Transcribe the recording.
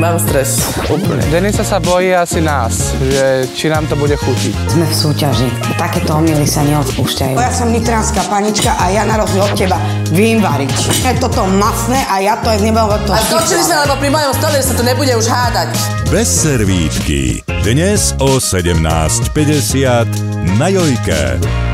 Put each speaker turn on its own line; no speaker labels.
Mám stres, úplne.
Denisa sa bojí asi nás, že či nám to bude chutiť.
Sme v súťaži. Takéto omily sa neodpúšťajú.
Ja som nitranská panička a ja na rozdiel od teba vím variť. Je toto masné a ja to aj nebolo to...
A skončili sme, lebo pri mojom stole sa to nebude už hádať.
Bez servítky. Dnes o 17.50 na Jojke.